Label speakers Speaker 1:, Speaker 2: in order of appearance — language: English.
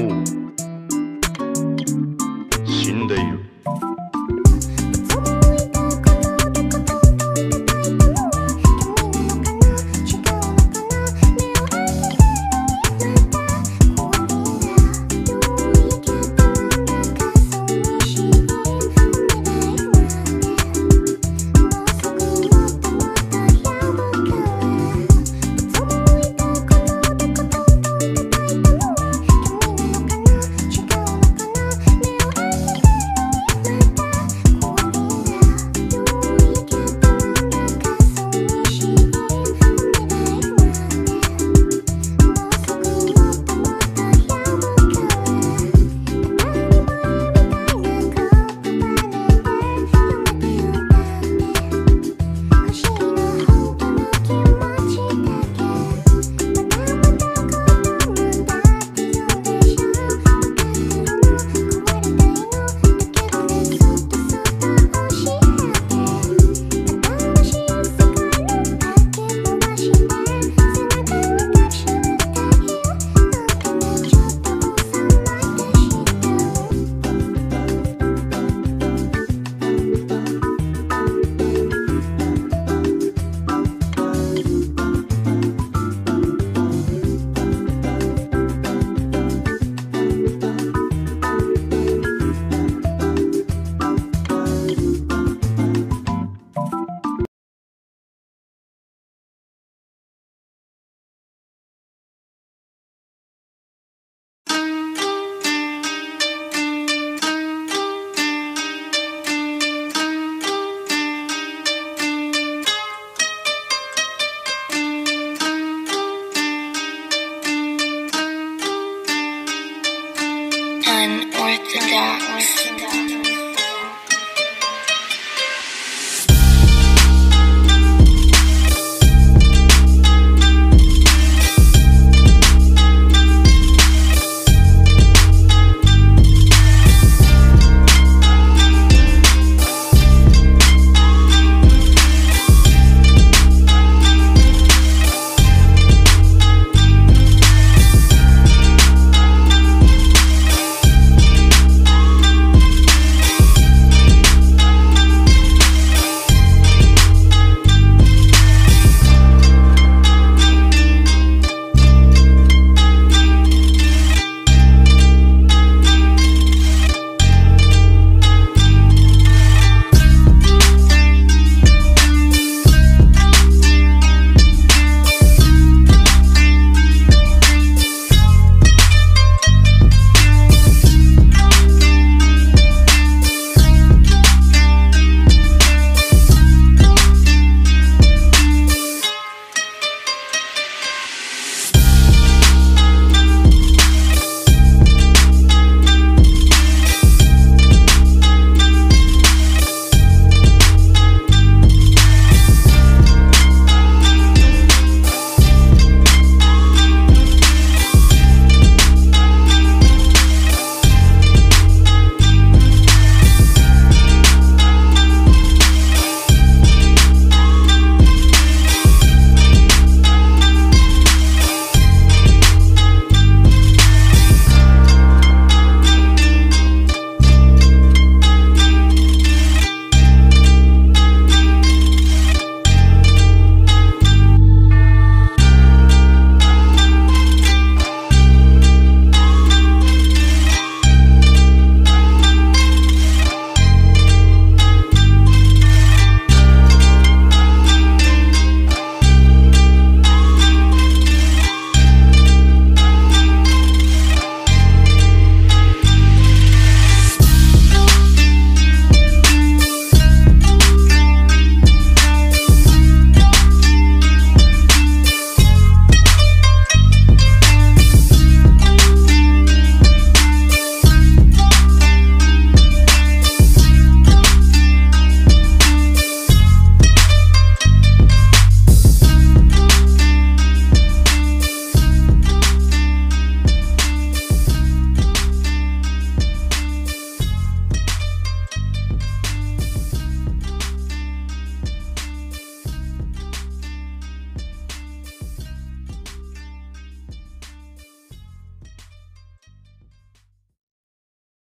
Speaker 1: move.